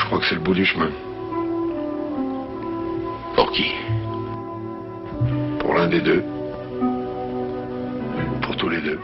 Je crois que c'est le bout du chemin. Pour qui? Pour l'un des deux. Ou pour tous les deux.